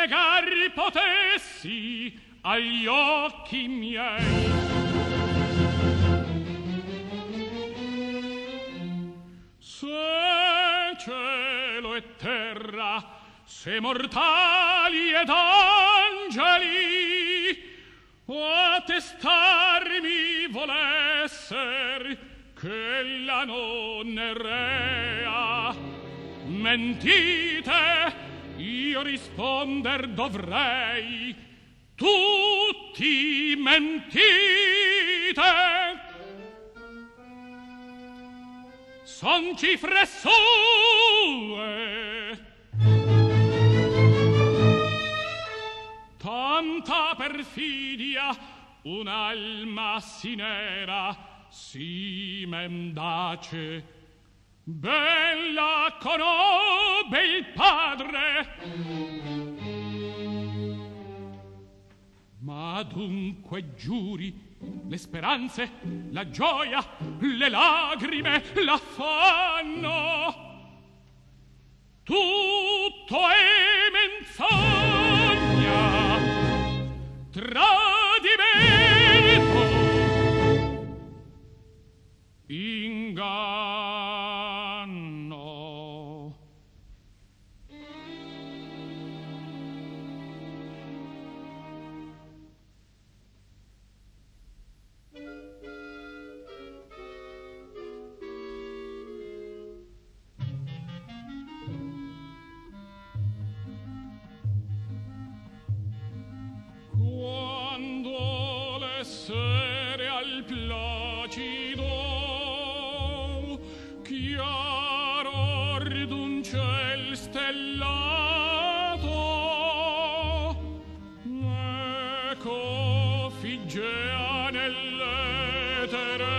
negar potessi agli occhi miei. Se cielo e terra se mortali ed angeli attestarmi volesser che la non è rea mentite io risponder dovrei tutti mentite. Son cifre sue. Tanta perfidia un'alma si nera si mendace bella conobbe il padre dunque giuri le speranze la gioia le lagrime l'affanno. Tutto è menzogna tradimento inganno placido chiaro d'un ciel stellato. Ecco figgea nell'etere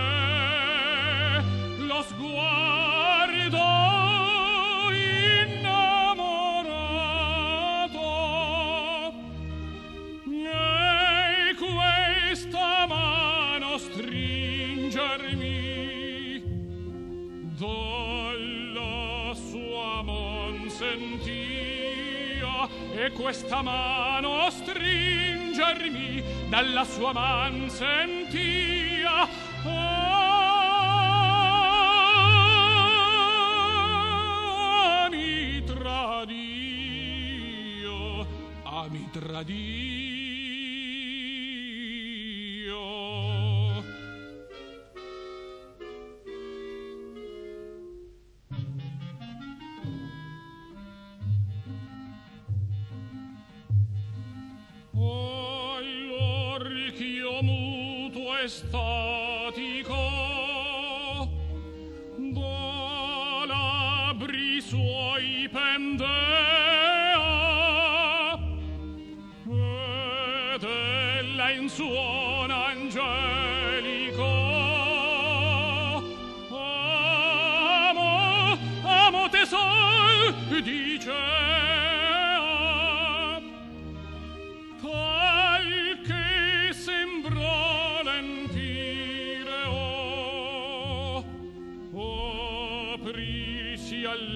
sentia e questa mano stringermi dalla sua man sentia. Ah, mi tradio ah, tradio estatico dolabri suoi pendea ed ella in suon angelico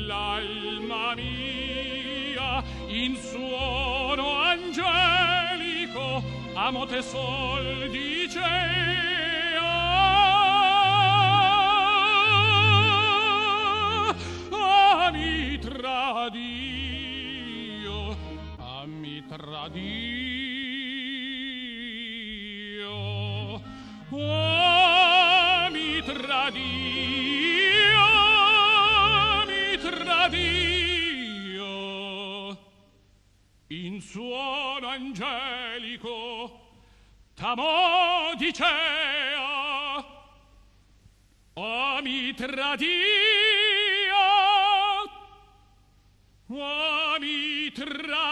l'alma mia in suono angelico amo te sol dicea. Ami tradio mi tradio angelico t'amo o mi tradia o mi tradia